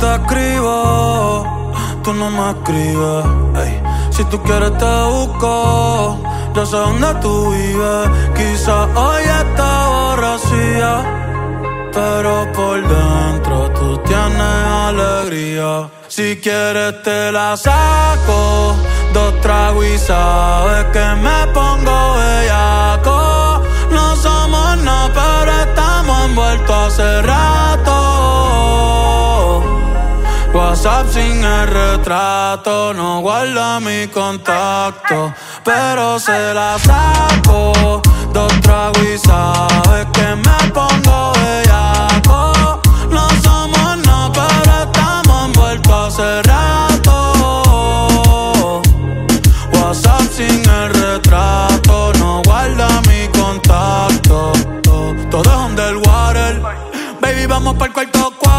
Te escribo, tú no me escribes. Si tú quieres te busco, yo sé dónde tú vives. Quizás hoy está borracía, pero por dentro tú tienes alegría. Si quieres te la saco, dos tragos y sabes que me pongo bellaco. No somos nada, pero estamos envueltos hace rato. WhatsApp sin el retrato, no guarda mi contacto, pero se la saco. Dos tragos y sabes que me pongo bellaco. No somos nada, pero estamos envueltos hace rato. WhatsApp sin el retrato, no guarda mi contacto. Todo es underwater. Baby, vamos para el cuarto quarter.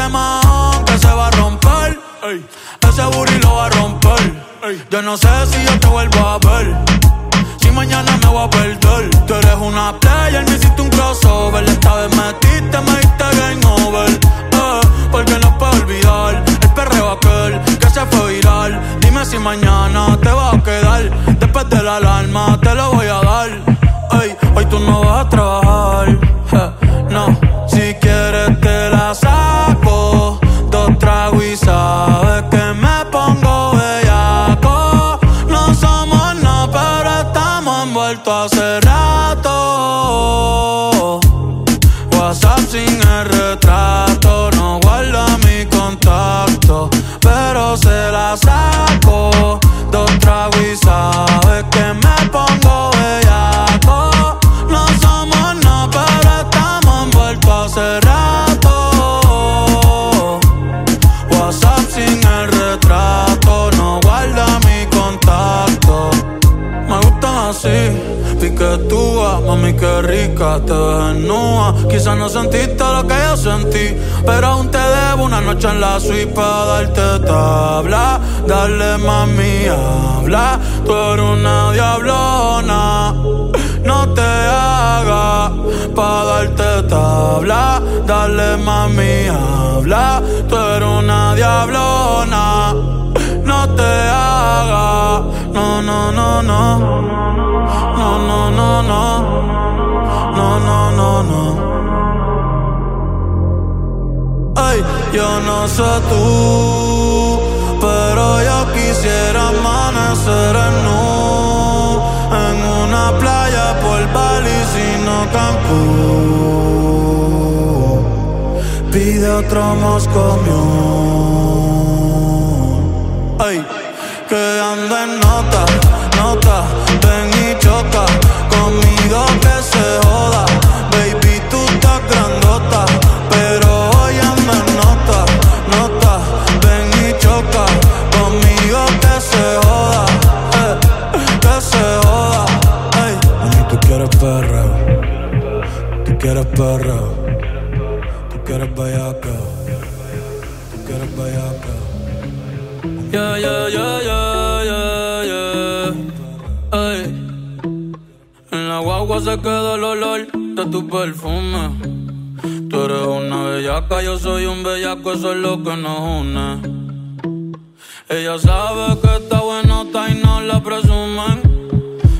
Ese man que se va a romper. Ey, ese booty lo va a romper. Ey, yo no sé si yo te vuelvo a ver. Si mañana me voy a perder. Tú eres una player, me hiciste un crossover. Esta vez metiste, me diste game over. Eh, porque no puedo olvidar el perreo aquel que se fue viral. Dime si mañana te vas a quedar. Después de la alarma te lo voy a dar. Hace rato. WhatsApp sin el retrato, no guarda mi contacto. Me gustan así, piquetúa, mami que rica, te ves nua. Quizás no sentiste lo que yo sentí, pero aún te debo una noche en la suite para darte tabla. Dale mami, habla, tú eres una diablona. No te hagas pa' darte tabla. Dale mami, habla, tú eres una diablona. No te hagas, no, no, no, no. No, no, no, no. No, no, no, no. Ay, yo no sé tú, pero yo quisiera amanecer en nu Pide otro Moscow Ay, que ando en nota, se queda el olor de tu perfume. Tú eres una bellaca, yo soy un bellaco, eso es lo que nos une. Ella sabe que está buenota y no la presumen.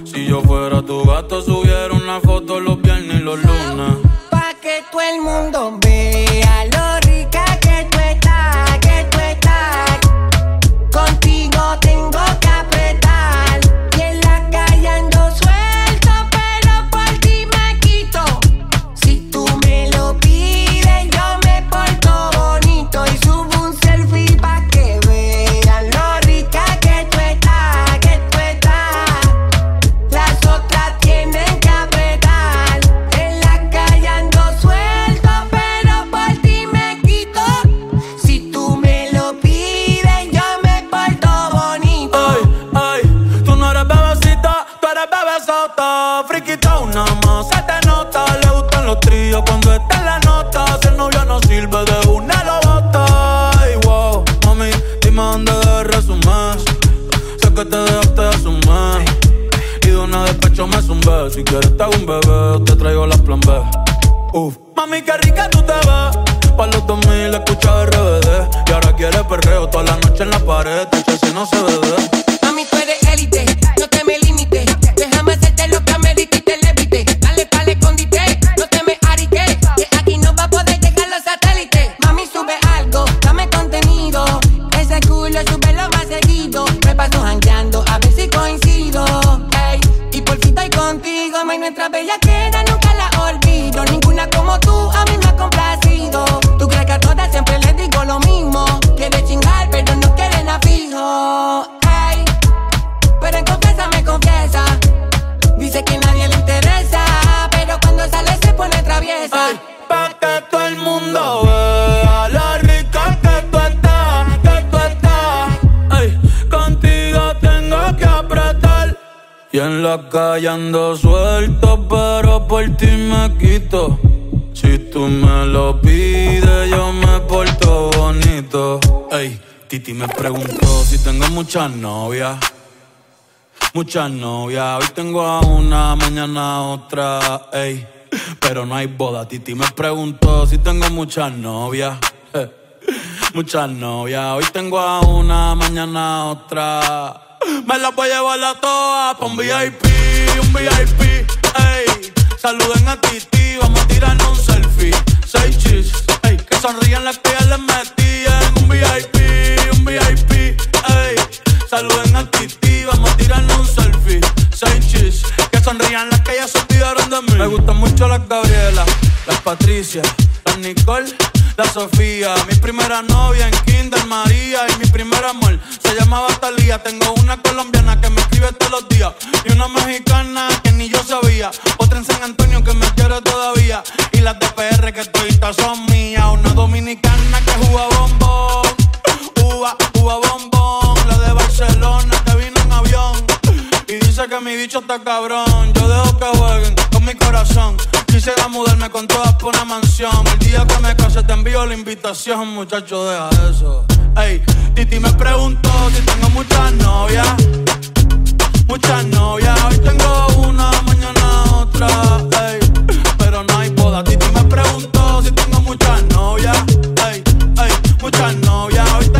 Si yo fuera tu gato, subiera una foto los viernes y los lunes. Pa' que todo el mundo vea lo Muchas novias, hoy tengo a una, mañana otra, ey. Pero no hay boda, Titi me preguntó si tengo muchas novias. Muchas novias, hoy tengo a una, mañana otra. Me las voy a llevar a todas pa' un VIP, un VIP, ey. Saluden a Titi, vamos a tirarnos un selfie. Seis chis, ey. Que sonrían las que les metían. Un VIP, Vamos a tirarnos un selfie. Seis chis, que sonrían las que ya se olvidaron de mí. Me gustan mucho las Gabriela, las Patricia, las Nicole, la Sofía. Mi primera novia en Kinder María y mi primer amor se llamaba Talía. Tengo una colombiana que me escribe todos los días y una mexicana que ni yo sabía. Otra en San Antonio que me quiere todavía y las de PR que toditas son mías. Una dominicana que juega bombón, uva, uva bombón. La de Barcelona y dice que mi bicho está cabrón. Yo dejo que jueguen con mi corazón. Quisiera mudarme con todas por una mansión. El día que me case te envío la invitación, muchacho, deja eso. Ey, Titi me preguntó si tengo muchas novias. Muchas novias, hoy tengo una, mañana otra. Ey, pero no hay boda. Titi me preguntó si tengo muchas novias. Ey, ey, muchas novias, hoy tengo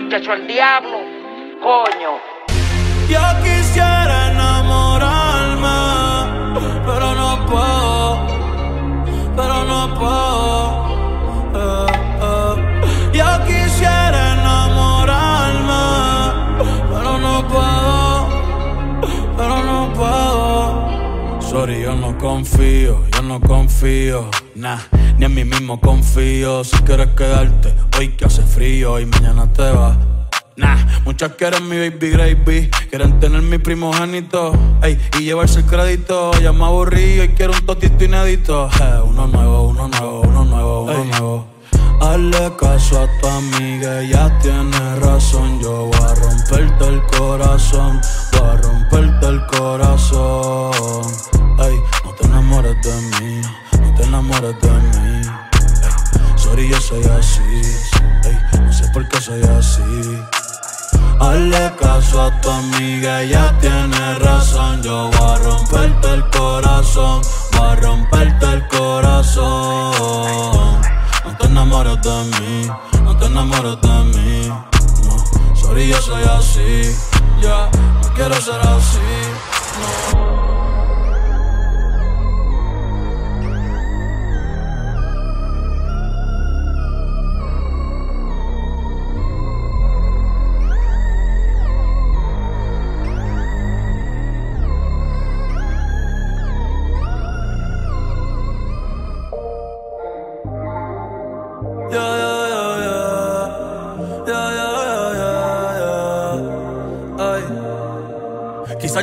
Muchacho, el diablo. Coño. Yo quisiera enamorarme, pero no puedo, pero no puedo. Sorry, yo no confío, yo no confío, nah, ni en mí mismo confío. Si quieres quedarte, hoy que hace frío y mañana te vas. Nah, muchas quieren mi baby gravy, quieren tener mi primogénito, ey, y llevarse el crédito. Ya me aburrí y quiero un totito inédito. Eh, uno nuevo, uno nuevo, uno nuevo, uno nuevo. Hazle caso a tu amiga, ella tiene razón. Yo voy a romperte el corazón, voy a romperte el corazón. Enamores de mí, no te enamores de mí. Ey, sorry, yo soy así, no sé por qué soy así. Hazle caso a tu amiga, ella tiene razón. Yo voy a romperte el corazón, voy a romperte el corazón. No te enamores de mí, no te enamores de mí. No, sorry, yo soy así. Ya, no quiero ser así. No.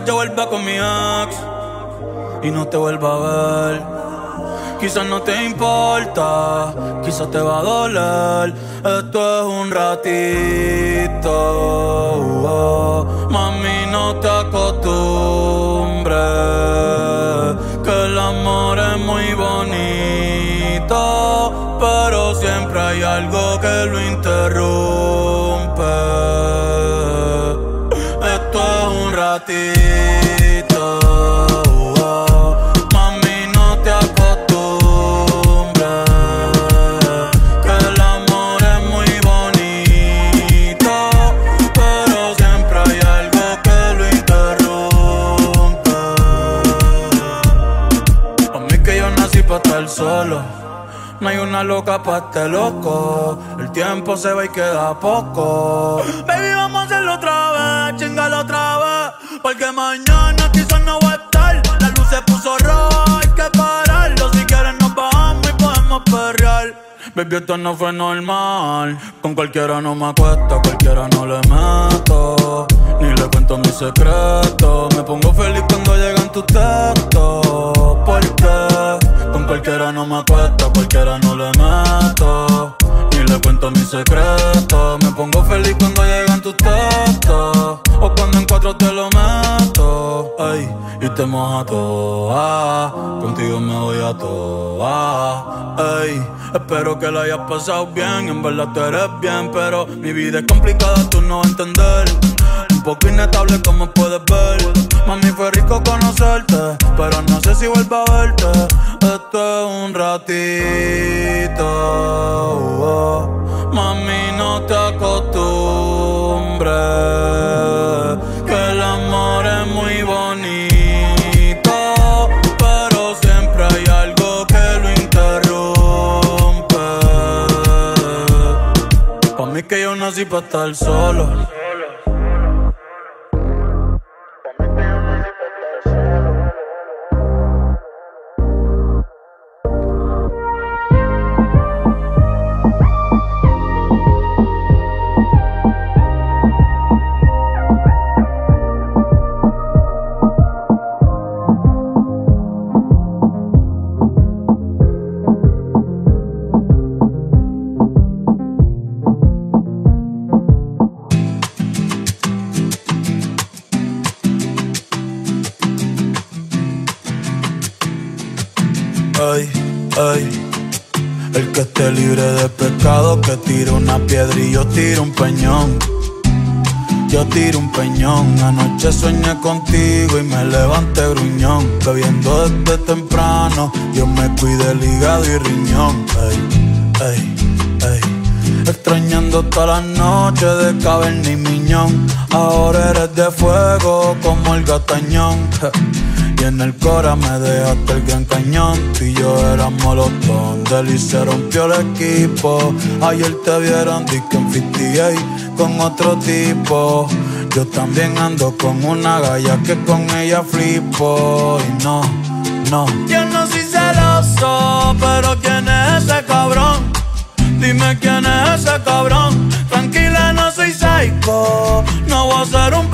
Yo vuelva con mi ex y no te vuelva a ver. Quizás no te importa, quizás te va a doler. Esto es un ratito. Mami, no te acostumbres. Que el amor es muy bonito. Pero siempre hay algo que lo interrumpe. Mami, Hay una loca pa' este loco. El tiempo se va y queda poco. Baby, vamos a hacerlo otra vez, chingalo otra vez. Porque mañana quizás no va a estar. La luz se puso roja, hay que pararlo. Si quieres nos bajamos y podemos perrear. Baby, esto no fue normal. Con cualquiera no me acuesto, cualquiera no le meto. Ni le cuento mis secretos. Me pongo feliz cuando llegan tus textos. Porque con cualquiera no me acuesto, cualquiera no le meto. Ni le cuento mis secretos. Me pongo feliz cuando llegan tus textos. O cuando en cuatro te lo meto. Ay, y te moja toda. Contigo me voy a toa. Ay, espero que lo hayas pasado bien. En verdad tú eres bien, pero mi vida es complicada, tú no vas a entender. Un poco inestable como puedes ver. Mami, fue rico conocerte, pero no sé si vuelvo a verte. Esto es un ratito. oh. Mami, no te acostumbres. Que el amor es muy bonito. Pero siempre hay algo que lo interrumpe. Pa' mí que yo nací para estar solo. El que esté libre de pecado, que tire una piedra y yo tiro un peñón. Yo tiro un peñón. Anoche soñé contigo y me levanté gruñón. Bebiendo desde temprano, yo me cuide el hígado y riñón. Ay, ay, ay. Extrañando todas las noches de caverna y miñón. Ahora eres de fuego como el gatañón. Y en el cora me dejaste el gran cañón. Y yo éramos los tontos y se rompió el equipo. Ayer te vieron disque en 58 con otro tipo. Yo también ando con una galla que con ella flipo. Y no, no. Yo no soy celoso, pero ¿quién es ese cabrón? Dime quién es ese cabrón. Tranquila, no soy psycho. No voy a ser un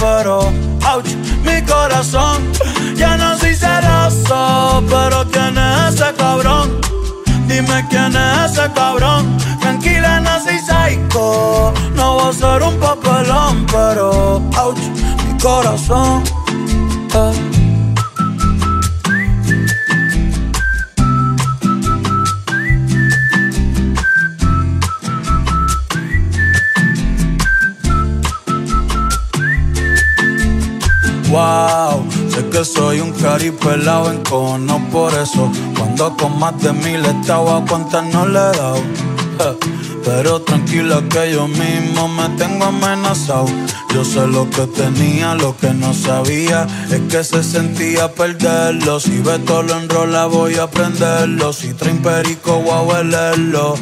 pero ouch, mi corazón. Ya no soy celoso, pero quién es ese cabrón. Dime quién es ese cabrón. Tranquila, no soy psycho. No voy a ser un papelón, pero ouch, mi corazón. Wow, sé que soy un cari pelado en cono por eso. Cuando con más de mil estaba a cuántas no le he dado. Pero tranquila que yo mismo me tengo amenazado. Yo sé lo que tenía, lo que no sabía es que se sentía perderlo. Si Beto lo enrola voy a prenderlo. Si traen perico voy a huelerlo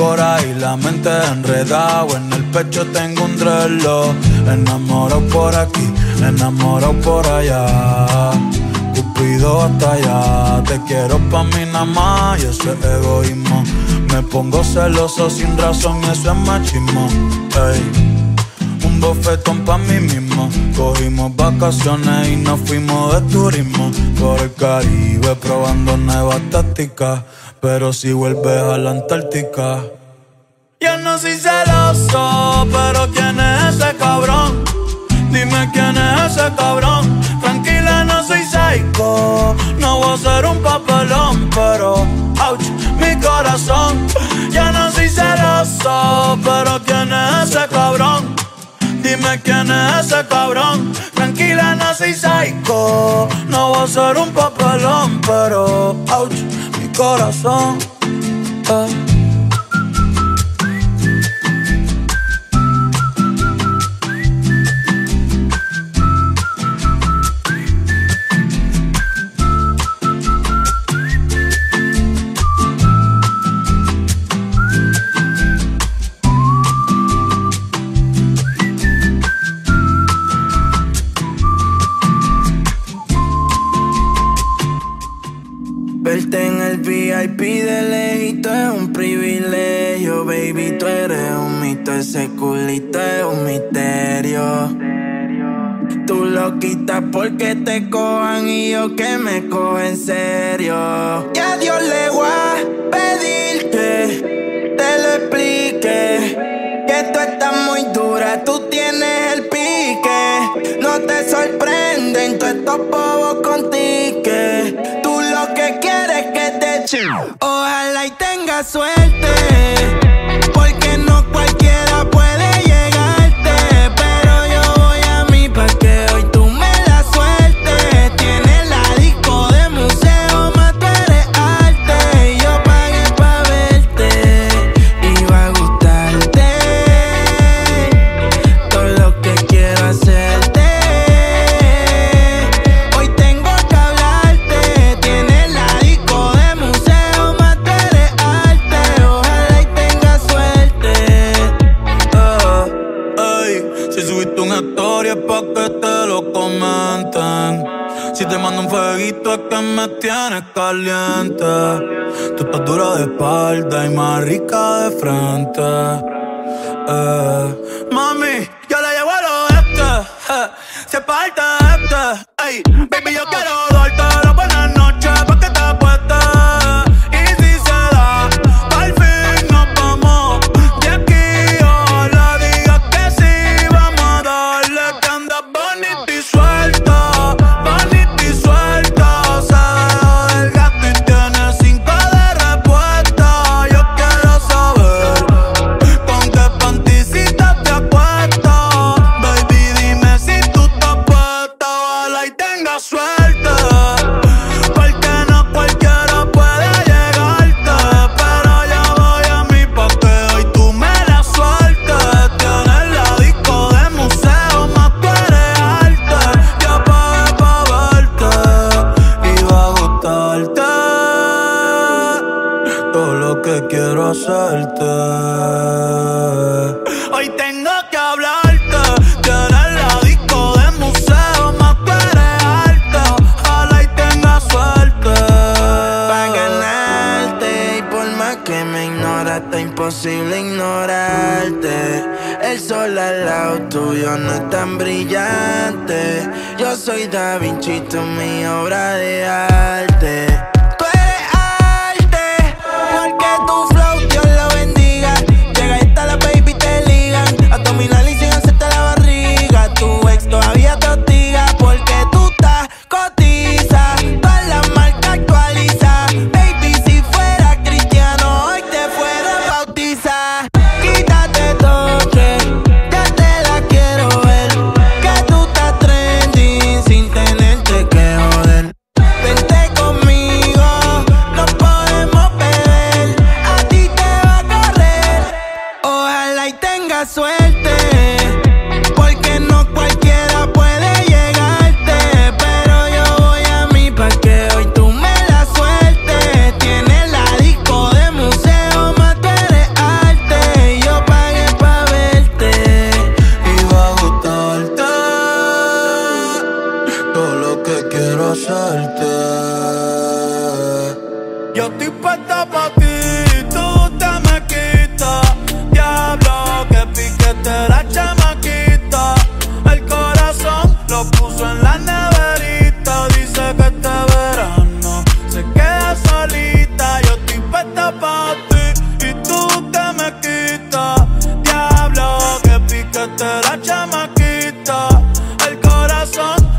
cora y la mente enredado. En el pecho tengo un reloj. Enamorado por aquí, enamorado por allá. Cupido hasta allá. Te quiero pa' mí nada más y eso es egoísmo. Me pongo celoso sin razón eso es machismo. Ey. Un bofetón pa' mí mismo. Cogimos vacaciones y nos fuimos de turismo. Por el Caribe probando nuevas tácticas. Pero si vuelves a la Antártica. Yo no soy celoso, pero ¿quién es ese cabrón? Dime quién es ese cabrón. Tranquila, no soy psycho. No voy a ser un papelón, pero. Ouch, mi corazón. Yo no soy celoso, pero ¿quién es ese cabrón? Dime quién es ese cabrón. Tranquila, no soy psycho. No voy a ser un papelón, pero. Ouch corazón.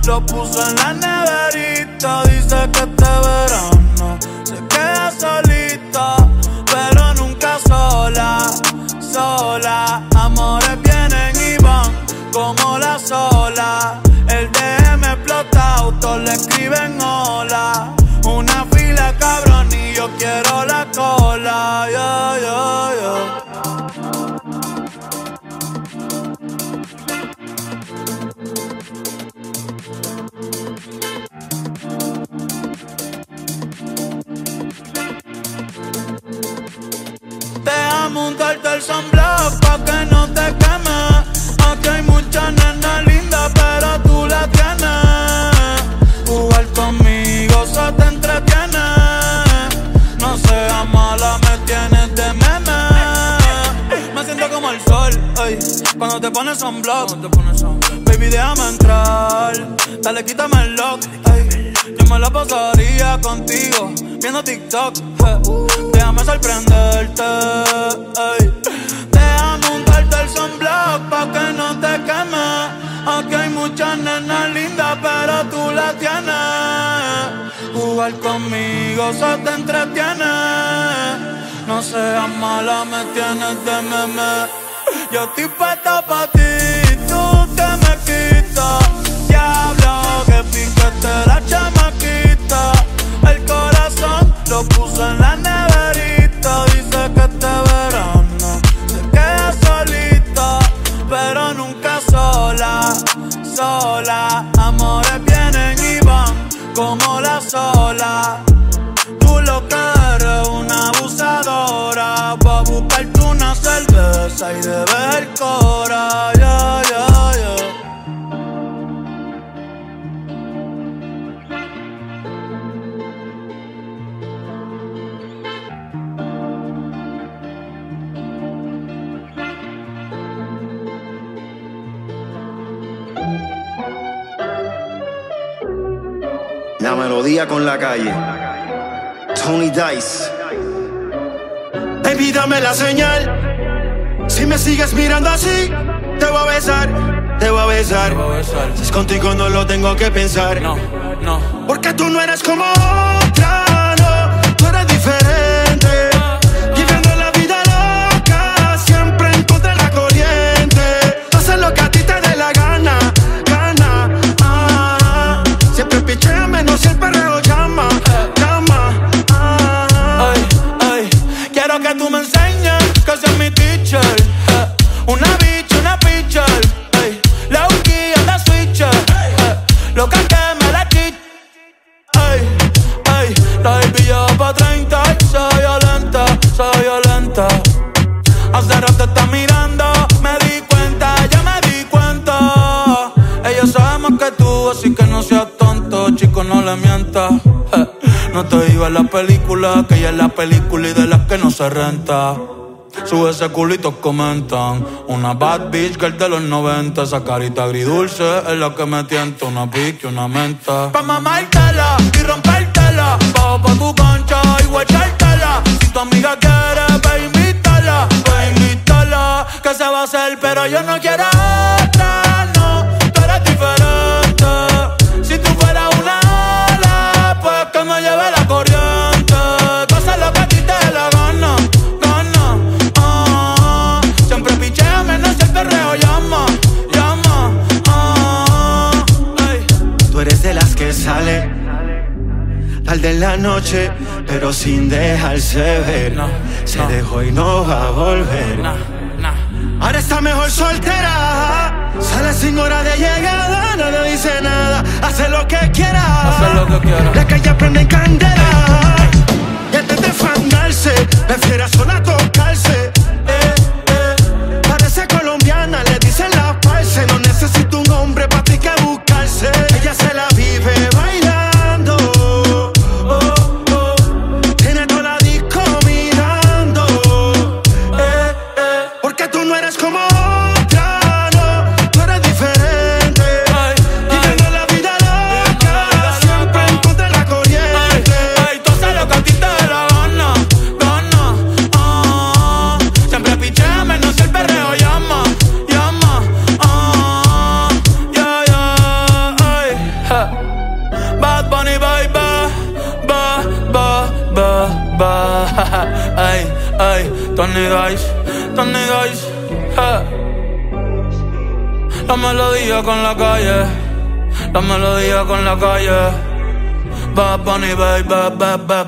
Lo puso en la neverita, dice que sunblock pa' que no te queme. Aquí hay muchas nenas lindas, pero tú la tienes. Jugar conmigo se te entretiene. No seas mala, me tienes de meme. Me siento como el sol, ey, cuando te pones sunblock. Baby, déjame entrar, dale, quítame el lock, ey. Yo me la pasaría contigo, viendo TikTok, eh. Déjame sorprenderte, ey. Déjame untarte el sunblock pa' que no te queme. Aquí hay muchas nenas lindas, pero tú la tienes. Jugar conmigo se te entretiene. No seas mala, me tienes de meme. Yo estoy puesta pa' ti, tú te me quitas. Como la sola. Tú lo que eres una abusadora. Va a buscarte una cerveza y de ver cora melodía con la calle. Tony Dice. Baby, dame la señal. Si me sigues mirando así, te voy a besar, te voy a besar. Si es contigo no lo tengo que pensar. No, no Porque tú no eres como otra, no te iba en la película, que ella es la película y de las que no se renta. Sube ese culito, comentan. Una bad bitch girl de los 90. Esa carita agridulce es la que me tienta. Una pique, una menta. Pa' mamártela y rompértela. Bajo pa' tu concha y guachártela. Si tu amiga quiere, ve invítala. Ve invítala. Que se va a hacer, pero yo no quiero tarde en la noche, pero sin dejarse ver. No, Se no. dejó y no va a volver. Ahora está mejor soltera. Sale sin hora de llegada, nadie dice nada. Hace lo que quiera. Hace lo que quiera. La calle prende en candela. Y antes de fandarse, prefiere sola tocarse. Eh, eh. Parece colombiana, le dicen la parce. No necesito ba, ba,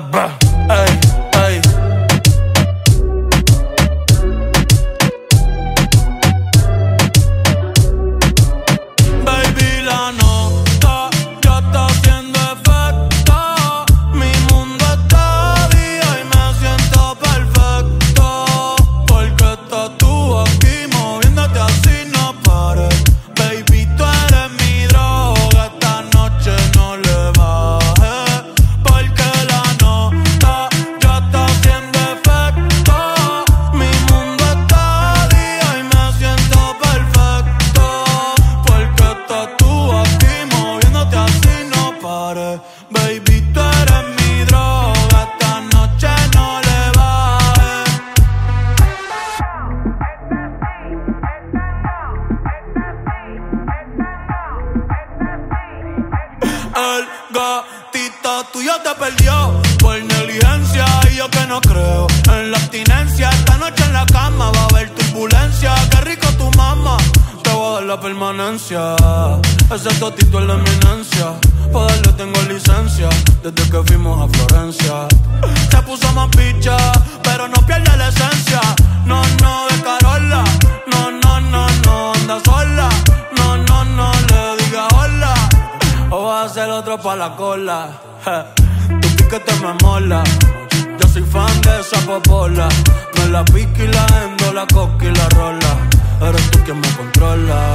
que me controla.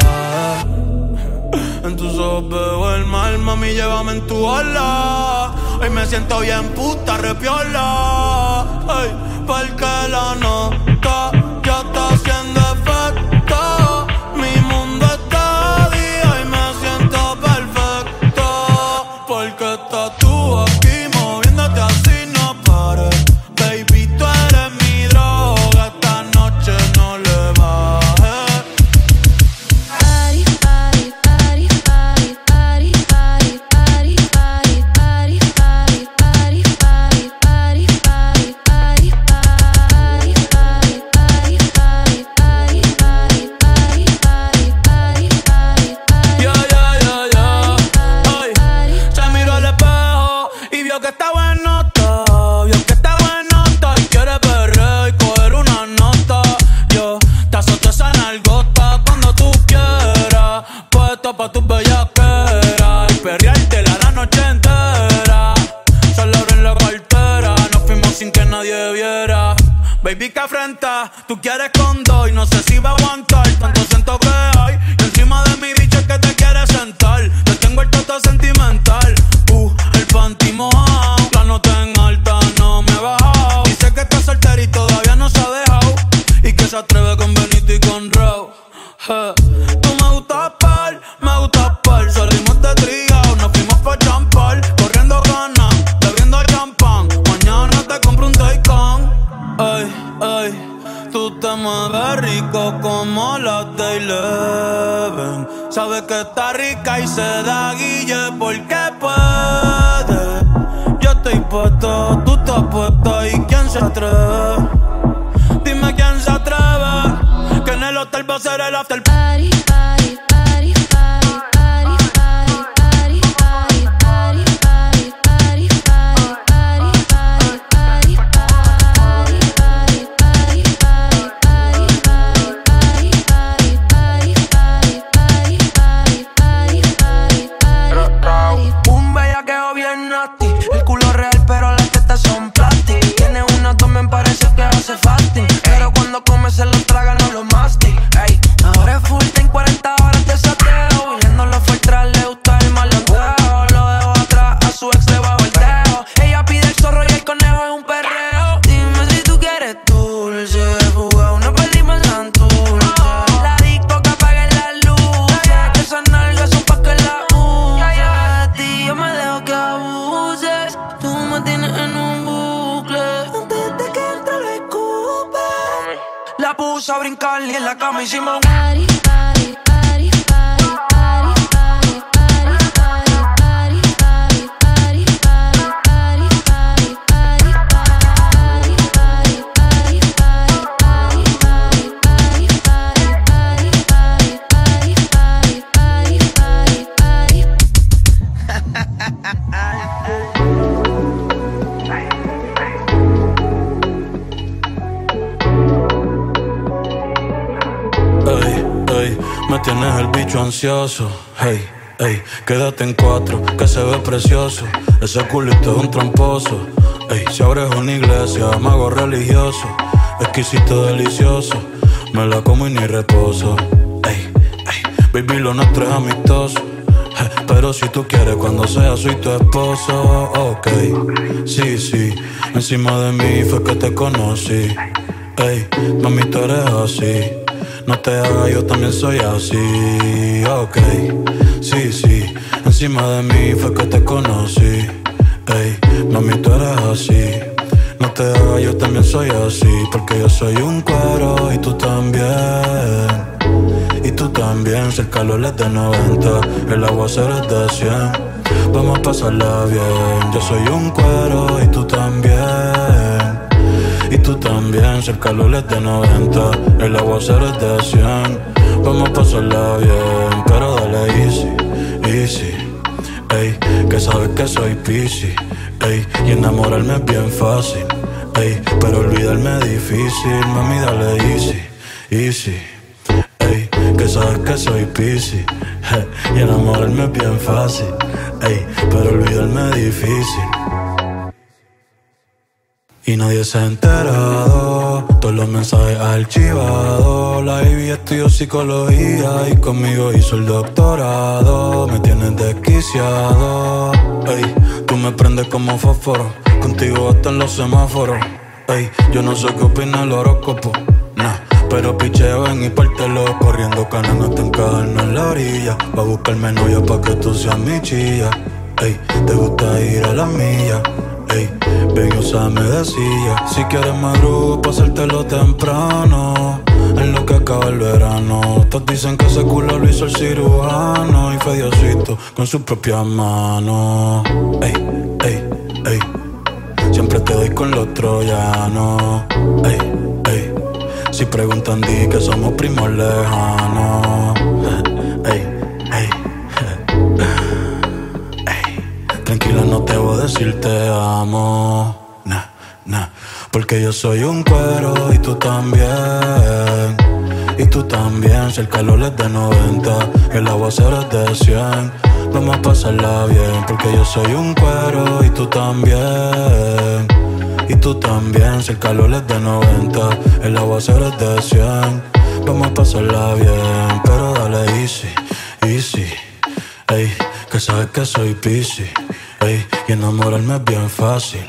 En tus ojos veo el mal, mami, llévame en tu ala. Hoy me siento bien puta, repiola. Ay, porque la nota. se da guille porque puede. Yo estoy puesto, tú estás puesto y quién se atreve. Dime quién se atreve, que en el hotel va a ser el after party. la cama hicimos bicho ansioso. Hey, hey, quédate en cuatro, que se ve precioso. Ese culito es un tramposo. Ey, si abres una iglesia, mago religioso. Exquisito, delicioso. Me la como y ni reposo. Ey, ey, baby, lo nuestro es amistoso. Pero si tú quieres, cuando sea, soy tu esposo. Ok, sí, sí. Encima de mí fue que te conocí. Ey, mami, tú eres así no te hagas, yo también soy así, ok. Sí, sí, encima de mí fue que te conocí. Ey, mami, tú eres así. No te hagas, yo también soy así. Porque yo soy un cuero y tú también. Y tú también, si el calor es de 90, el agua es de 100. Vamos a pasarla bien. Yo soy un cuero y tú también. Tú también, si el calor es de 90, el aguacero es de 100. Vamos a pasarla bien, pero dale easy, easy. Ey, que sabes que soy piscis. Ey, y enamorarme es bien fácil. Ey, pero olvidarme difícil. Mami, dale easy, easy. Ey, que sabes que soy piscis. Y enamorarme es bien fácil. Ey, pero olvidarme difícil. Y nadie se ha enterado, todos los mensajes archivados. La Ivy estudió psicología y conmigo hizo el doctorado. Me tienes desquiciado, ey, tú me prendes como fósforo. Contigo hasta en los semáforos, ey, yo no sé qué opina el horóscopo, nah. Pero picheo en y pártelo Corriendo canas hasta encajarnos en la orilla Va a buscarme novia pa' que tú seas mi chilla Ey, te gusta ir a la milla Ey, ven y úsame de silla Si quieres madrugo pa' hacértelo temprano. En lo que acaba el verano Todos dicen que ese culo lo hizo el cirujano. Y fue Diosito con sus propias manos. Ey, ey, ey Siempre te doy con los troyanos Ey, ey si preguntan, di que somos primos lejanos. Tranquila, no te voy a decir te amo. Nah, nah. Porque yo soy un cuero y tú también. Y tú también, si el calor es de 90, el aguacero es de 100. Vamos a pasarla bien, porque yo soy un cuero y tú también. Y tú también, si el calor es de 90, el aguacero es de 100. Vamos a pasarla bien, pero dale easy, easy. Ey, que sabes que soy piscis. Ey, y enamorarme es bien fácil.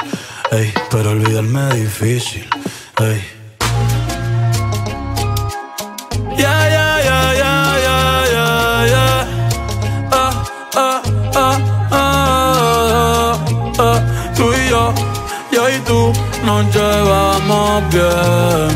Ey, pero olvidarme es difícil. Ey. Yeah, yeah, yeah, yeah, yeah, yeah. Ah, ah, ah, ah, ah. Tú y yo, yo y tú nos llevamos bien.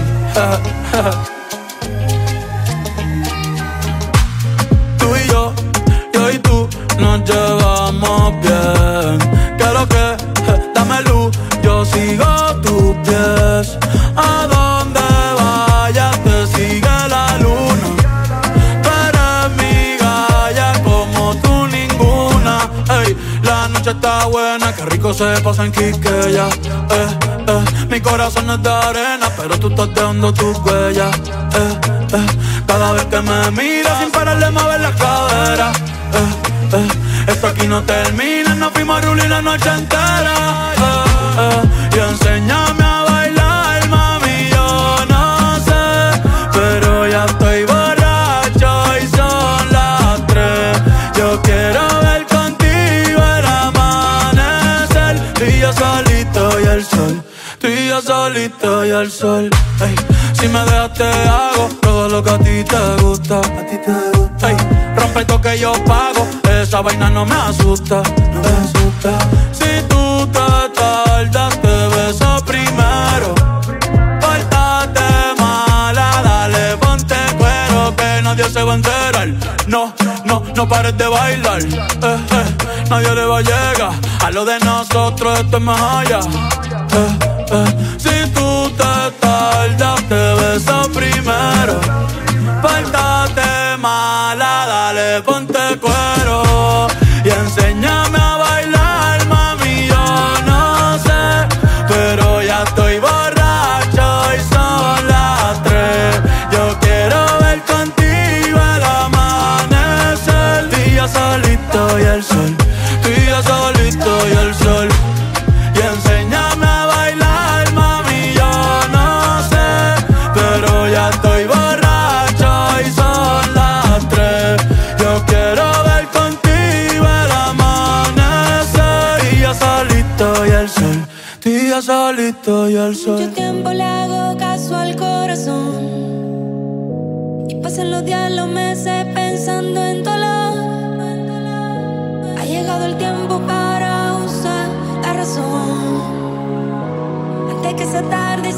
Buena, que rico se pasa en Quiqueya. Eh, eh, mi corazón es de arena, pero tú estás dejando tus huellas. Eh, eh, cada vez que me miras sin pararle mover la cadera. Eh, eh, esto aquí no termina, nos fuimos a la noche entera. Eh, eh, y enséñame sol, tú y yo solito y el sol. Si me dejas te hago todo lo que a ti te gusta, a ti te gusta. Ey, rompe esto que yo pago, esa vaina no me asusta, no me asusta. Si tú te tardas te beso primero. Pórtate mala, dale, ponte cuero que nadie se va a enterar. No, no, no pares de bailar. Eh, eh, nadie le va a llegar. A lo de nosotros esto es más allá. Eh, eh, si tú te tardas, te beso primero. Pórtate mala, dale, para usar la razón. Antes que sea tarde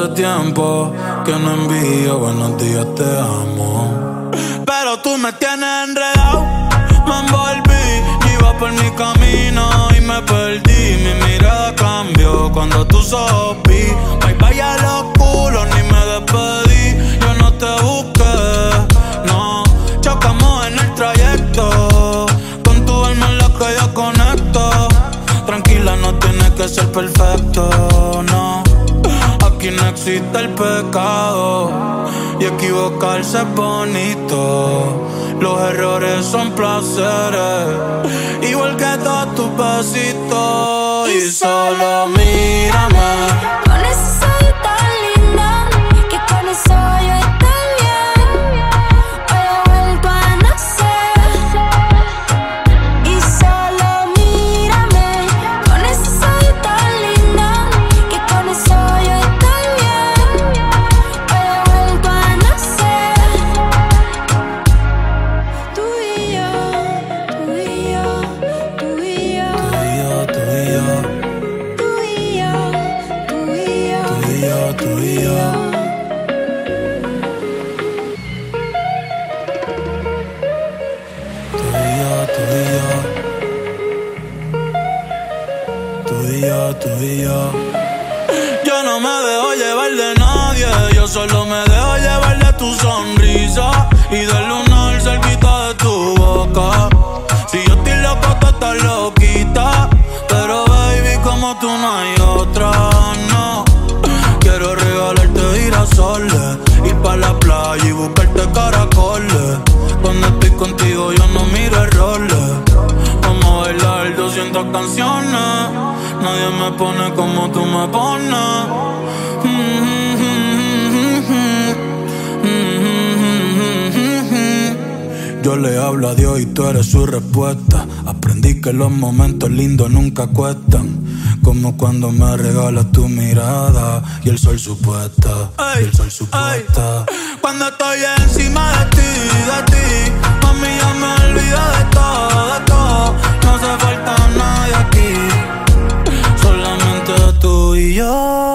Hace tiempo que no envío buenos días, te amo. Pero tú me tienes enredado, me envolví, iba por mi camino y me perdí. Mi mirada cambió cuando tú sopí. Bye bye a los culos, ni me despedí. Yo no te busqué, no. Chocamos en el trayecto. Con tu alma en la que yo conecto. Tranquila, no tienes que ser perfecto, no. Aquí no existe el pecado y equivocarse es bonito. Los errores son placeres, igual que todos tus besitos. Y solo mírame. Canciones. Nadie me pone como tú me pones. Yo le hablo a Dios y tú eres su respuesta. Aprendí que los momentos lindos nunca cuestan. Como cuando me regalas tu mirada y el sol supuesta. Y el sol supuesta. Cuando estoy encima de ti, de ti, mami ya me olvido de todo, de tú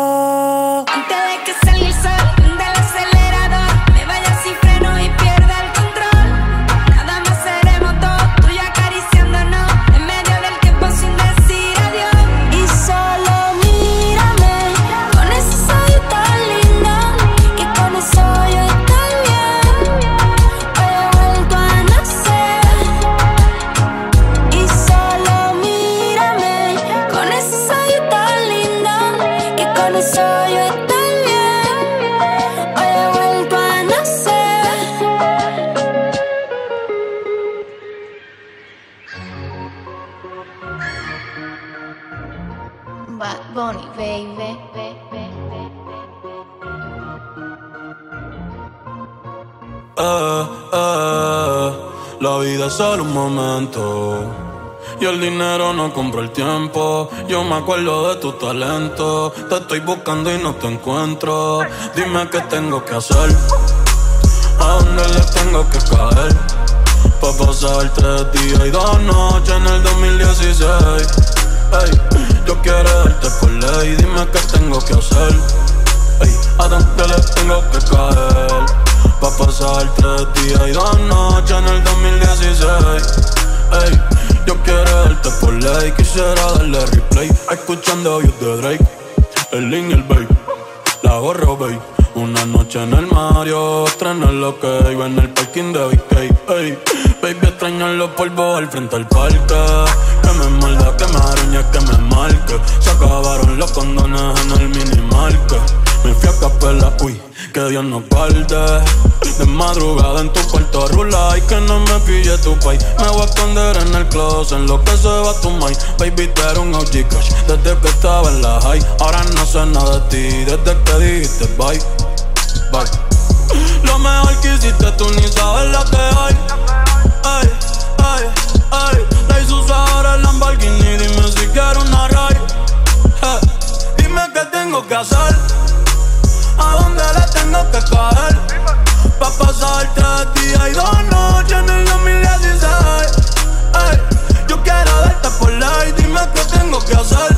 dinero no compra el tiempo. Yo me acuerdo de tu talento. Te estoy buscando y no te encuentro. Dime qué tengo que hacer. A dónde le tengo que caer. Pa' pasar tres días y dos noches en el 2016. Ey, yo quiero darte por ley. Dime qué tengo que hacer. Ey, a dónde le tengo que caer. Pa' pasar tres días y dos noches en el 2016. Ey, yo quiero darte por ley. Quisiera darle replay. Escuchando audios de Drake. El y el Babe. La gorro, babe. Una noche en el Mario, otra en el OK, iba en el parking de BK. Ey, baby, extraño los polvos al frente del parque. Que me muerda, que me arañe, que me marque. Se acabaron los condones en el minimarque. Me fui a capela, uy, que Dios nos guarde. De madrugada en tu cuarto rula y que no me pille tu pay. Me voy a esconder en el closet, en lo que se va tu mind. Baby, tú eres un OG crush desde que estaba en la high. Ahora no sé nada de ti, desde que dijiste bye, bye. Lo mejor que hiciste tú ni sabes lo que hay. Ay, ay, ay. La hizo ahora el Lamborghini, dime si quiero una ride. Eh, Dime qué tengo que hacer. ¿A dónde le tengo que caer? Pa' pasar tres días y dos noches en el 2016 Ey, Yo quiero darte por lady qué tengo que hacer.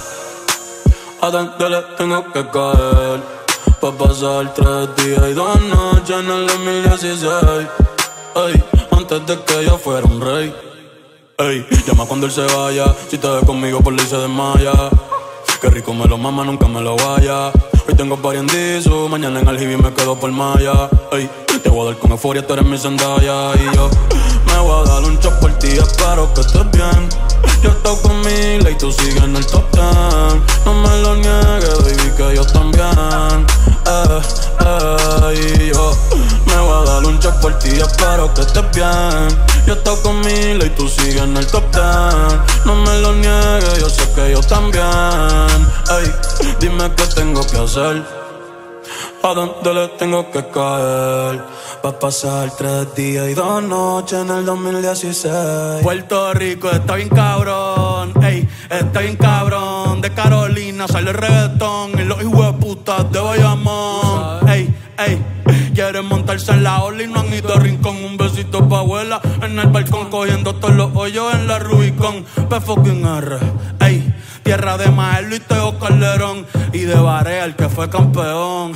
A dónde le tengo que caer. Pa' pasar tres días y dos noches en el 2016. Ey, antes de que yo fuera un rey. Ey, llama cuando él se vaya. Si te ve conmigo, por ley se desmaya. Qué rico me lo mama, nunca me lo vaya. Hoy tengo pariendizo, mañana en el hibi me quedo por Maya. Ey, te voy a dar con euforia, tú eres mi sandalla. Y yo me voy a dar un chop por ti, espero que estés bien. Yo estoy con Mila y tú sigues en el top ten. No me lo niegues, baby, que yo también. Eh, eh, y yo me voy a dar un chop por ti, espero que estés bien. Yo estoy con Mila y tú sigues en el top ten. No me lo niegues, yo sé que yo también. Ey, dime qué tengo que hacer. ¿A dónde le tengo que caer? Pa' pasar tres días y dos noches en el 2016. Puerto Rico está bien cabrón, ey, está bien cabrón. De Carolina sale el reggaetón y los putas de Bayamón, ey, ey. Quieren montarse en la ola y no han ido a rincón. Un besito pa' abuela en el balcón, cogiendo todos los hoyos en la Rubicon. P fucking R, ey. Tierra de Maelo y Teo Calderón. Y de Barea, el que fue campeón.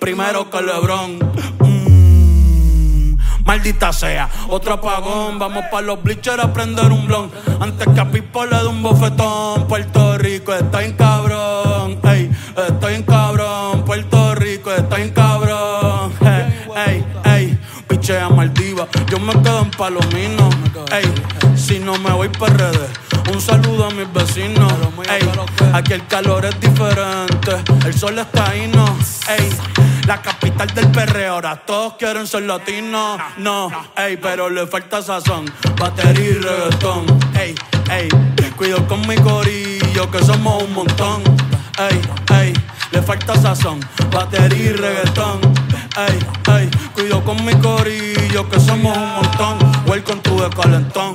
Primero que Lebrón. Mm, maldita sea, otro apagón. Vamos pa' los bleachers a prender un blon. Antes que a Pipo le dé un bofetón. Puerto Rico está en cabrón. Ey, estoy en cabrón. Me quedo en Palomino. Ey, si no me voy redes. Un saludo a mis vecinos. Ey, aquí el calor es diferente. El sol está ahí, no. Ey, la capital del perreo. Ahora todos quieren ser latinos. No, ey, pero le falta sazón. Batería y reggaetón. Ey, ey, cuido con mi corillo que somos un montón. Ey, ey, le falta sazón. Batería y reggaetón. Ey, ey, cuido con mi corillo que somos un montón. Welcome to the calentón.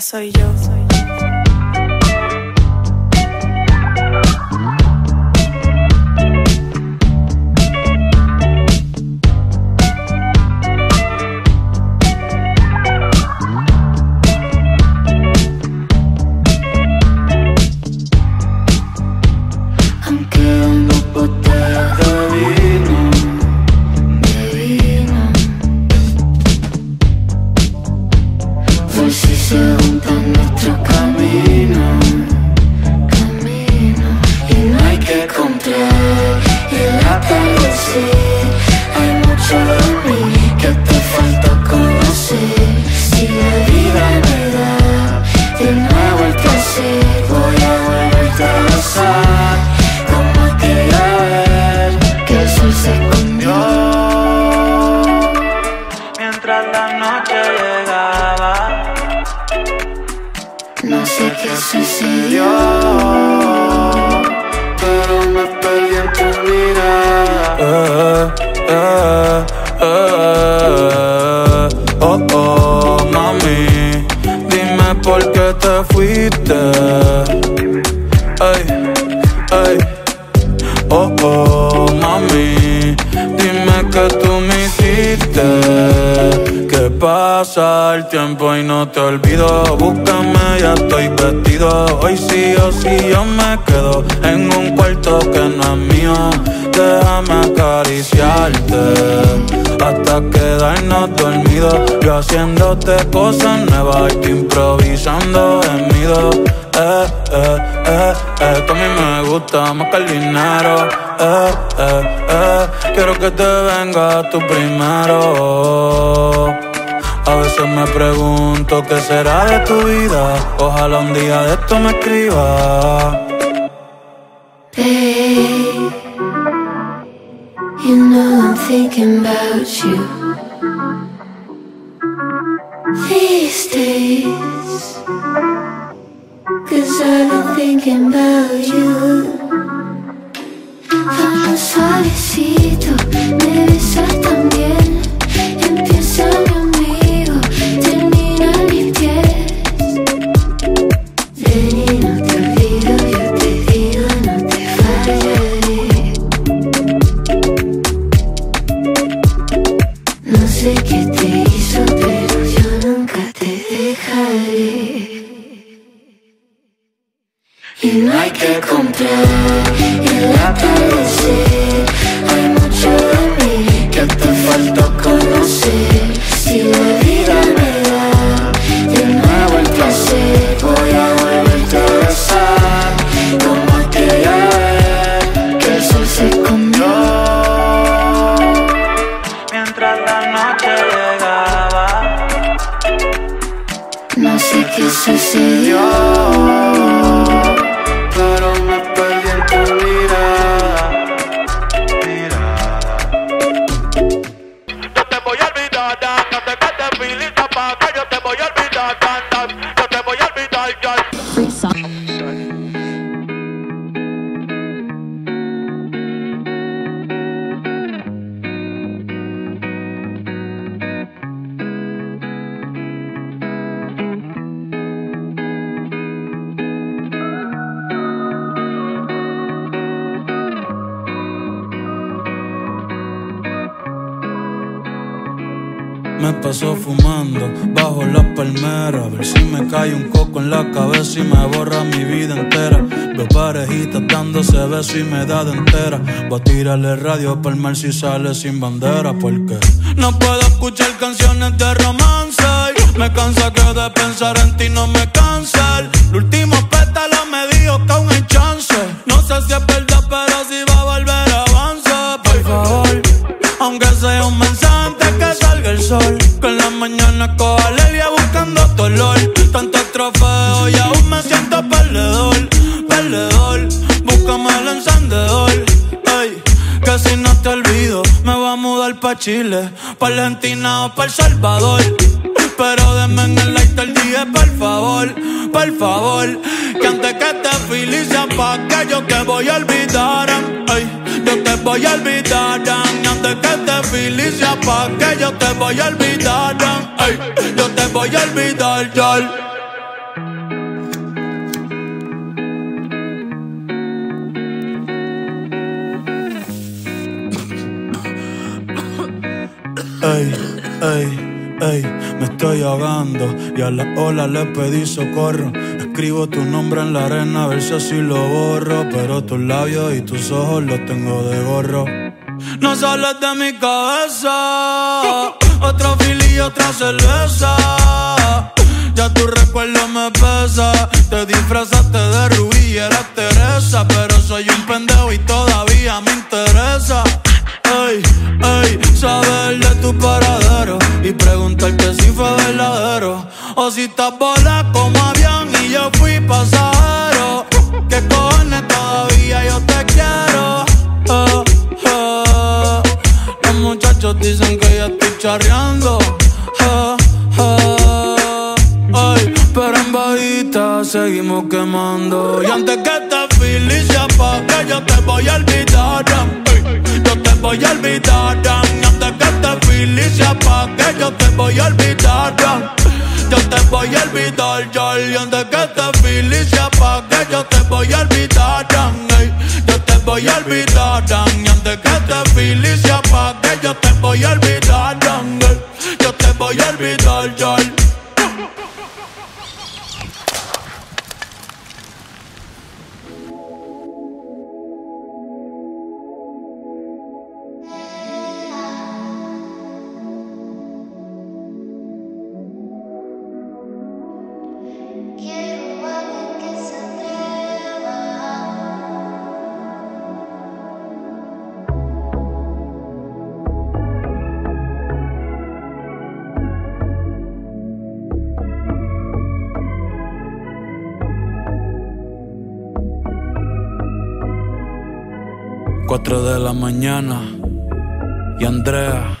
soy yo. No Eh, eh, eh, quiero que te venga tú primero. A veces me pregunto qué será de tu vida. Ojalá un día de esto me escriba. babe. You know I'm thinking about you these days. Cause I've been thinking about you. Suavecito, me besas también. Y me da de entera. Voy a tirarle radio para el mar si sale sin bandera. Porque no puedo escuchar canciones de romance. Me cansa que de pensar en ti no me cansa. El último pétalo me dijo que aún hay chance. No sé si es verdad, pero si va a volver avanza. Por favor, aunque sea un mensaje que salga el sol. Que en la mañana coja pa' Argentina o pa' El Salvador. Pero denme en el like el día, por favor, por favor. Que antes que te felices pa' que yo te voy a olvidar. Ay, yo te voy a olvidar. Antes que te felices pa' que yo te voy a olvidar. Ay, yo te voy a olvidar, ya. Ey, ey, ey, me estoy ahogando y a la ola le pedí socorro. Escribo tu nombre en la arena a ver si así lo borro, pero tus labios y tus ojos los tengo de gorro. No sales de mi cabeza, otro fili y otra cerveza. Ya tu recuerdo me pesa, te disfrazaste de rubí y eras Teresa, pero soy un pendejo y todavía me interesa. Ey, ey, saber de tu paradero y preguntarte si fue verdadero o si estás bola como avión y yo fui pasajero. ¿Qué cojones todavía yo te quiero? Eh, eh. Los muchachos dicen que ya estoy charreando. Eh, eh. Ay, pero en bajita seguimos quemando. Y antes que esta fili apague, yo te voy a olvidar. Yo te voy a olvidar. Antes que esta fili se apague, yo te voy a olvidar. Yo te voy a olvidar, Y antes que esta fili se apague, yo te voy a olvidar. Yo te voy a olvidar. Antes que esta fili apague, yo te voy a olvidar. Yo te voy a olvidar, de la mañana y Andrea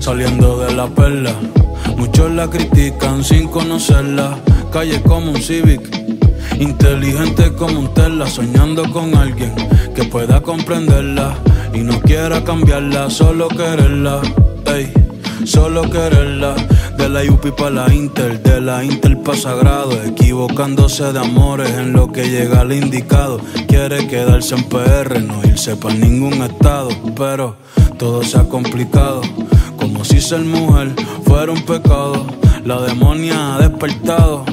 saliendo de la perla. Muchos la critican sin conocerla. Calle como un Civic, inteligente como un Tesla, soñando con alguien que pueda comprenderla y no quiera cambiarla, solo quererla. Ey, solo quererla. De la UPI para la Inter, de la Inter para Sagrado, equivocándose de amores en lo que llega al indicado. Quiere quedarse en PR, no irse para ningún estado, pero todo se ha complicado. Como si ser mujer fuera un pecado, la demonia ha despertado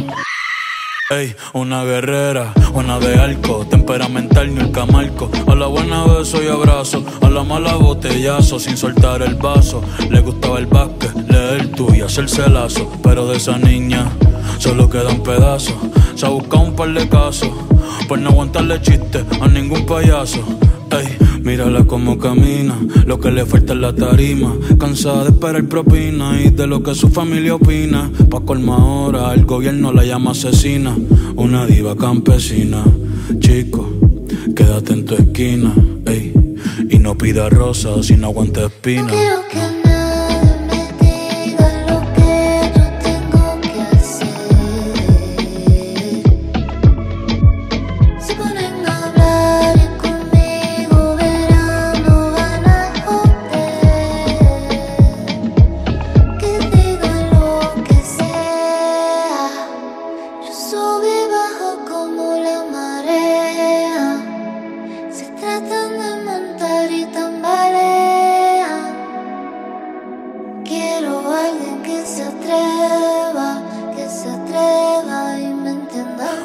Una guerrera, una de arco, temperamental ni el camarco. A la buena beso y abrazo, a la mala botellazo, sin soltar el vaso. Le gustaba el básquet, leer tú y hacerse lazo. Pero de esa niña solo queda un pedazo. Se ha buscado un par de casos, por no aguantarle chiste a ningún payaso. Ey, mírala como camina, lo que le falta es la tarima. Cansada de esperar propina y de lo que su familia opina. Pa' colma ahora, el gobierno la llama asesina. Una diva campesina. Chico, quédate en tu esquina, ey. Y no pida rosas si no aguanta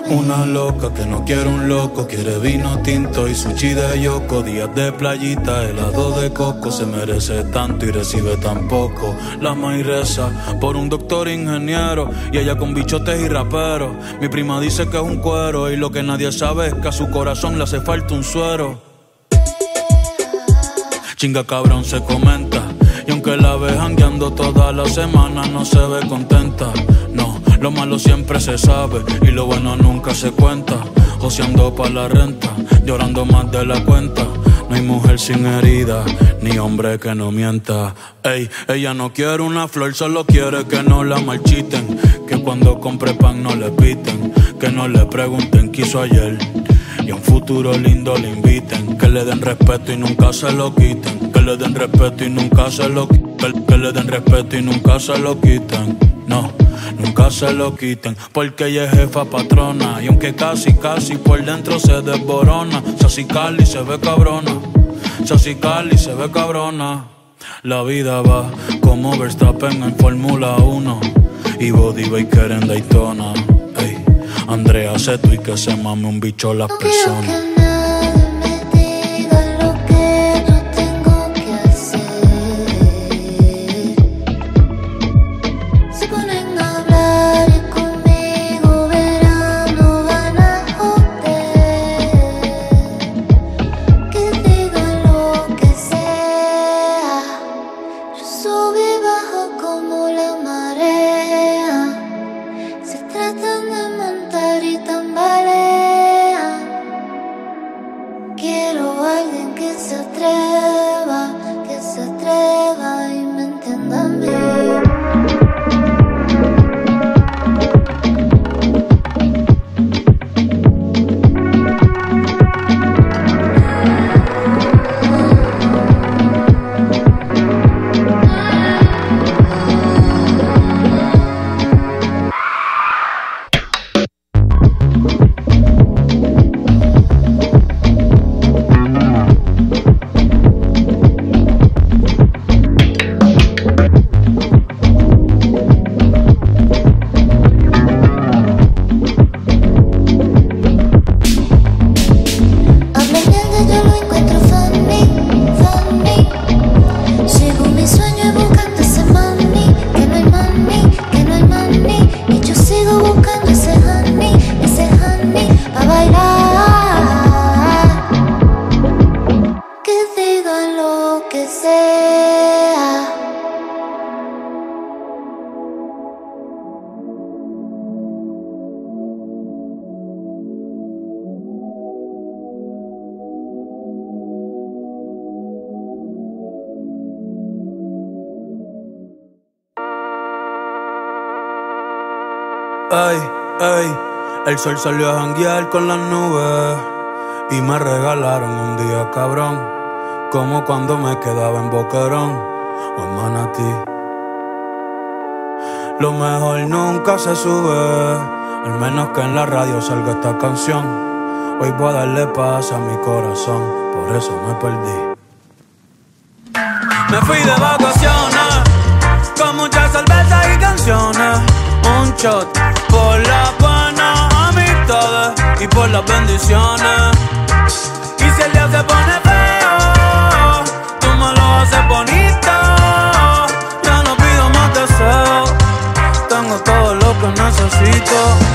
espina. quiere vino tinto y sushi de yoko. Días de playita, helado de coco. Se merece tanto y recibe tan poco. La maíz reza por un doctor ingeniero y ella con bichotes y raperos. Mi prima dice que es un cuero y lo que nadie sabe es que a su corazón le hace falta un suero. Chinga cabrón se comenta. Y aunque la ve jangueando toda la semana, no se ve contenta. Lo malo siempre se sabe y lo bueno nunca se cuenta joseando pa' la renta, llorando más de la cuenta. No hay mujer sin herida, ni hombre que no mienta. Ey, ella no quiere una flor, solo quiere que no la marchiten. Que cuando compre pan no le piten, que no le pregunten qué hizo ayer. Y a un futuro lindo le inviten, que le den respeto y nunca se lo quiten. Que le den respeto y nunca se lo quiten. Que le den respeto y nunca se lo quiten. No nunca se lo quiten, porque ella es jefa patrona. Y aunque casi, casi por dentro se desborona, Sassy Cali se ve cabrona, Sassy Cali se ve cabrona. La vida va como Verstappen en Fórmula 1 y Body Baker en Daytona. Ey, Andrea tú y que se mame un bicho las personas. El sol salió a janguear con las nubes y me regalaron un día cabrón, como cuando me quedaba en Boquerón o en Manatí. Lo mejor nunca se sube, al menos que en la radio salga esta canción. Hoy voy a darle paz a mi corazón, por eso me perdí. Me fui de vacaciones, con muchas cervezas y canciones. Un shot por la y por las bendiciones. Y si el día se pone feo, tú me lo haces bonito. Ya no pido más deseos, tengo todo lo que necesito.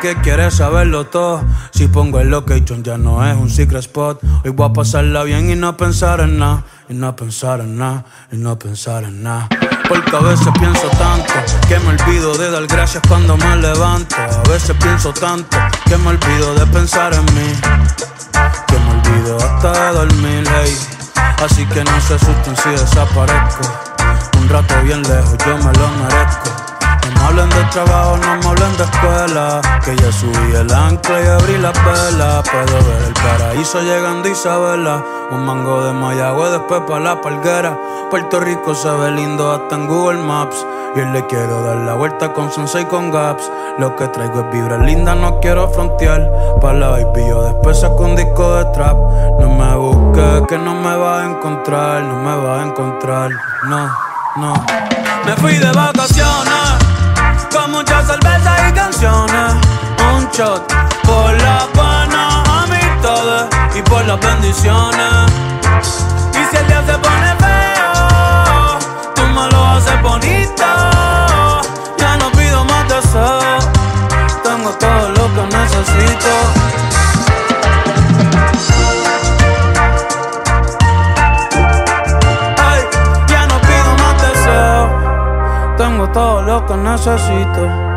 Que quiere saberlo todo. Si pongo el location ya no es un secret spot. Hoy voy a pasarla bien y no pensar en nada. Y no pensar en nada, y no pensar en nada. Porque a veces pienso tanto que me olvido de dar gracias cuando me levanto. A veces pienso tanto que me olvido de pensar en mí. Que me olvido hasta de dormir, hey. Así que no se asusten si desaparezco. Un rato bien lejos, yo me lo merezco. No me hablen de trabajo, no me hablen de escuela. Que ya subí el ancla y abrí la vela. Puedo ver el paraíso llegando Isabela. Un mango de Mayagüe, después pa' la palguera. Puerto Rico se ve lindo hasta en Google Maps. Y le quiero dar la vuelta con Sensei con Gaps. Lo que traigo es vibra linda, no quiero frontear. Pa' la baby, yo después saco un disco de trap. No me busques, que no me vas a encontrar, no me vas a encontrar. No, no. Me fui de vacaciones con muchas cervezas y canciones. Un shot por la buena amistades y por las bendiciones. Y si el día se pone feo, tú me lo haces bonito. Ya no pido más deseos, tengo todo lo que necesito. Todo lo que necesito.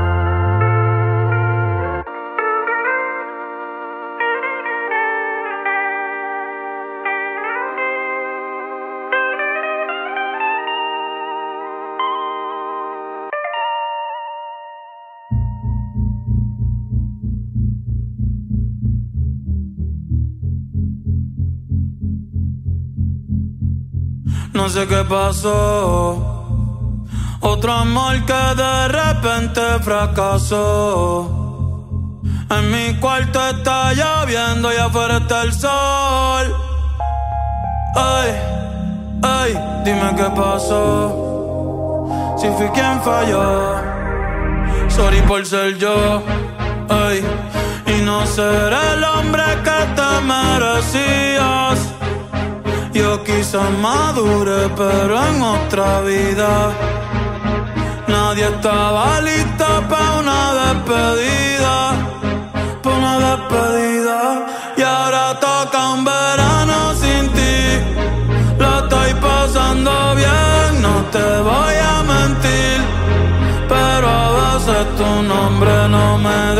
No sé qué pasó. Otro amor que de repente fracasó. En mi cuarto está lloviendo y afuera está el sol. Ay, ay, dime qué pasó. Si fui quien falló. Sorry por ser yo. Ay, y no ser el hombre que te merecías. Yo quizás madure, pero en otra vida. Nadie estaba listo para una despedida. Para una despedida. Y ahora toca un verano sin ti. Lo estoy pasando bien, no te voy a mentir. Pero a veces tu nombre no me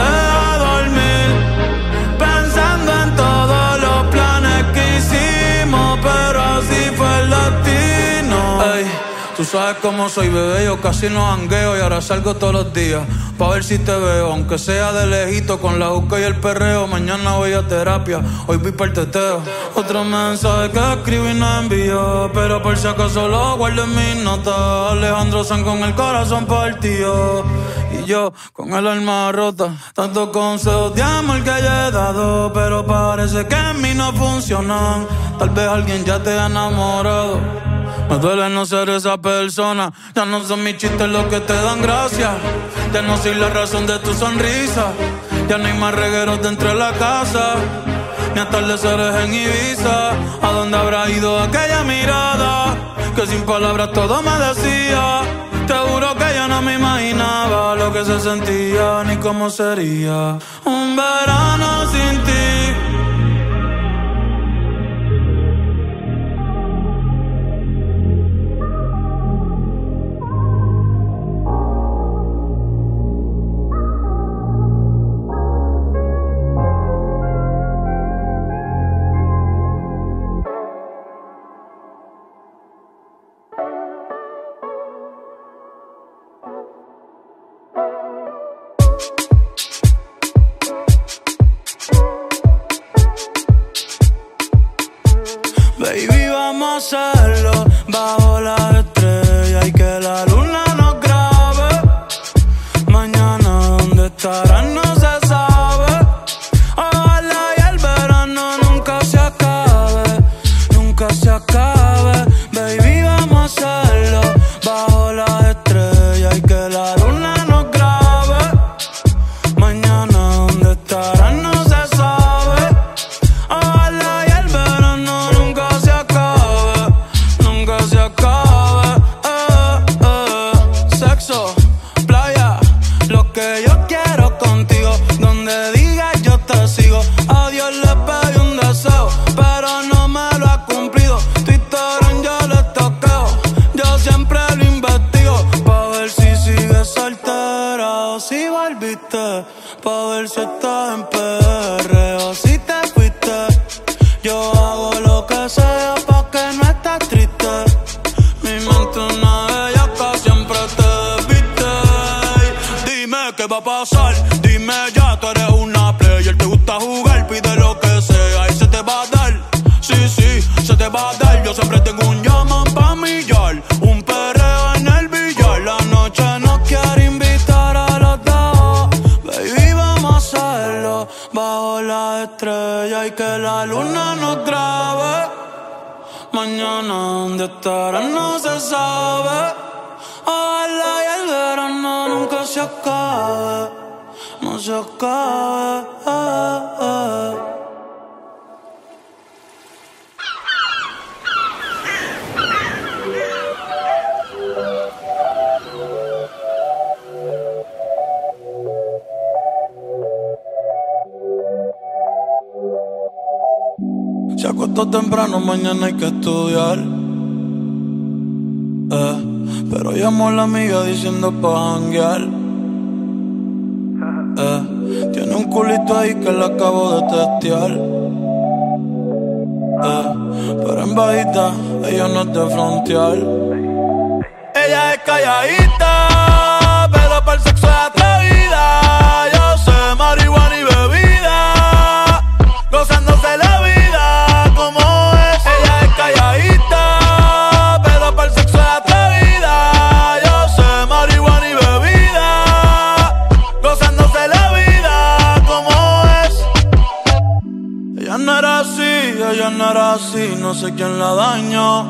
tú sabes cómo soy, bebé, yo casi no jangueo y ahora salgo todos los días. Pa' ver si te veo, aunque sea de lejito, con la juca y el perreo. Mañana voy a terapia, hoy voy para el teteo. Otro mensaje que escribí y no envió, pero por si acaso lo guardo en mis notas. Alejandro San con el corazón partido. Y yo con el alma rota, tantos consejos de amor que ya he dado, pero parece que en mí no funcionan. Tal vez alguien ya te ha enamorado. Me duele no ser esa persona. Ya no son mis chistes los que te dan gracia. Ya no soy la razón de tu sonrisa. Ya no hay más regueros dentro de la casa. Ni atardeceres en Ibiza. ¿A dónde habrá ido aquella mirada? Que sin palabras todo me decía. Te juro que yo no me imaginaba lo que se sentía ni cómo sería. Un verano sin ti. estudiar. Eh, pero llamó a la amiga diciendo pa' janguear. Eh, tiene un culito ahí que la acabo de testear. Eh, pero en bajita ella no es de frontear. Ella es calladita. no sé quién la dañó.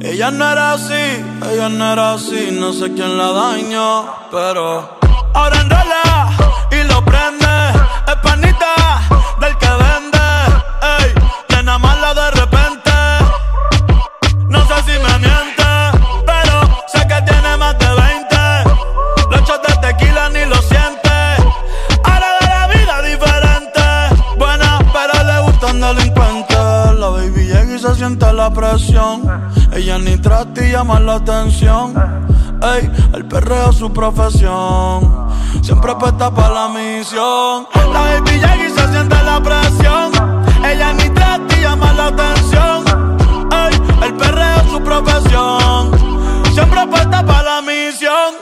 Ella no era así, ella no era así, no sé quién la dañó. Pero ahora enrola y lo prende. Es Ella ni trata y llama la atención. Ey, el perreo es su profesión. Ah. Siempre apuesta para la misión. La baby llega y se siente la presión. Ah. Ella ni trata y llama la atención. Ah. Ey, el perreo es su profesión. Siempre apuesta para la misión.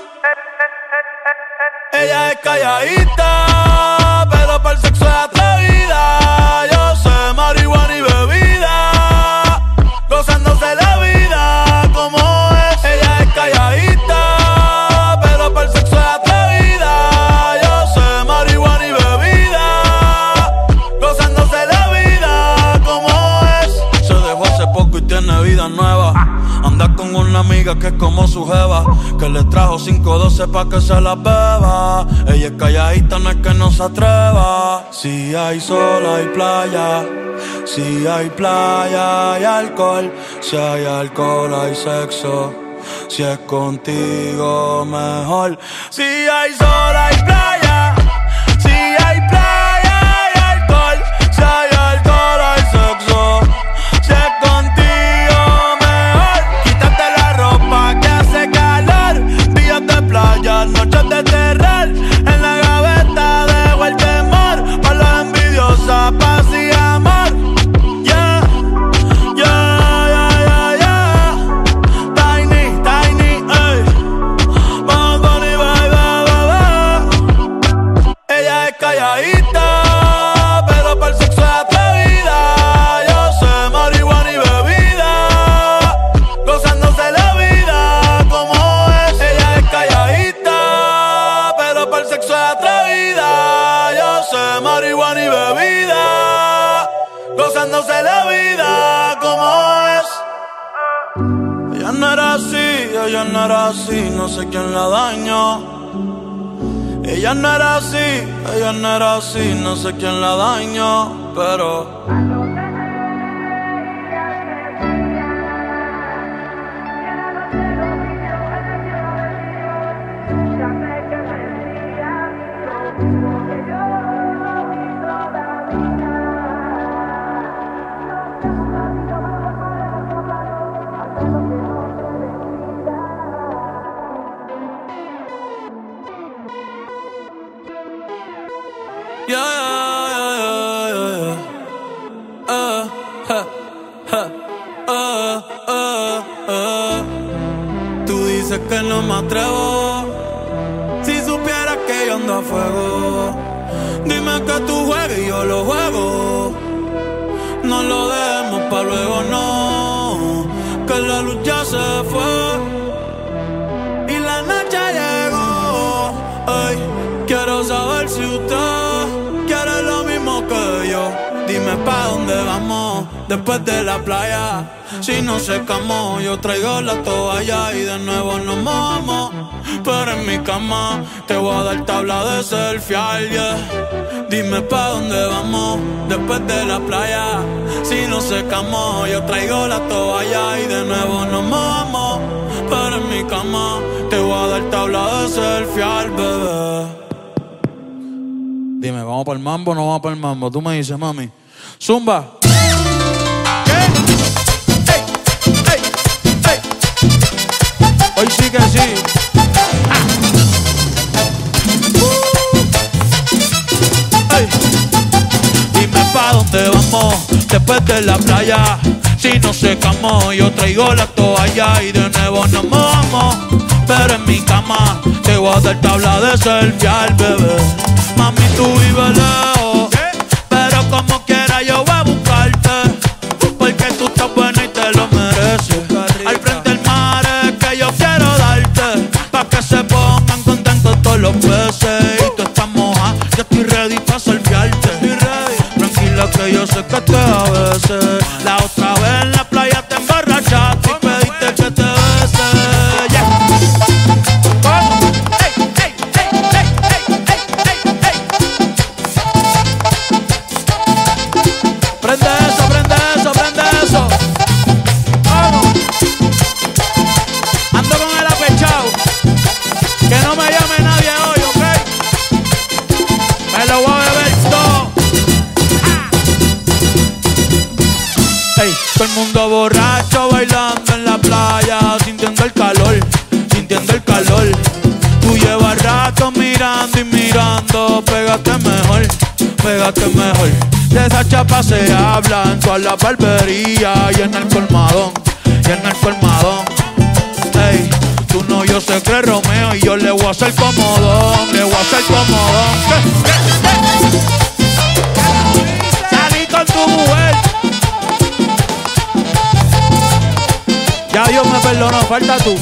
Ella es calladita, pero para el sexo es atrevida. Yo sé marihuana. que es como su jeva, que le trajo 512 pa' que se la beba. Ella es calladita, no es que no se atreva. Si hay sol, hay playa. Si hay playa, hay alcohol. Si hay alcohol, hay sexo. Si es contigo, mejor. Si hay sol, hay playa. Buscándose la vida como es. Ella no era así, ella no era así, no sé quién la dañó. Ella no era así, ella no era así, no sé quién la dañó, pero... me atrevo. Si supieras que yo ando a fuego, dime que tú juegues y yo lo juego. No lo demos para luego, no. Que la luz ya se fue. Y la noche llegó. Ay, quiero saber si usted quiere lo mismo que yo. Dime pa' dónde vamos después de la playa. Si no secamos, yo traigo la toalla y de nuevo nos mojamos. Pero en mi cama te voy a dar tabla de selfie, yeah. Dime pa' dónde vamos después de la playa. Si no secamos, yo traigo la toalla y de nuevo nos mojamos. Pero en mi cama te voy a dar tabla de selfie, bebé. Dime, ¿vamos para el mambo o no vamos para el mambo? Tú me dices, mami. Zumba. Sí que sí. Dónde vamos después de la playa. Si no secamos, yo traigo la toalla y de nuevo nos mojamos. Pero en mi cama te voy a dar tabla de selfie al bebé. Mami, tú vives lejos, toda la barbería y en el colmadón, y en el colmadón. Ey, tú no, yo sé que Romeo y yo le voy a hacer comodón, le voy a hacer comodón. Salí con tu mujer. Ya Dios me perdonó, falta tú.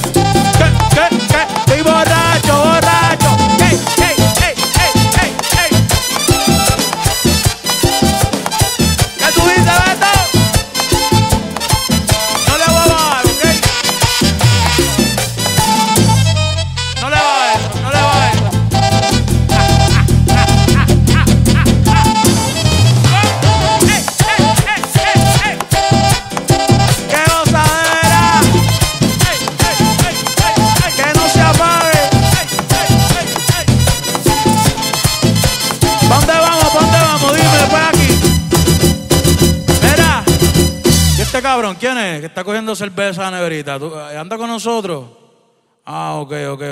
Cerveza a la neverita. ¿Tú- ¿Anda con nosotros? Ah, ok, ok.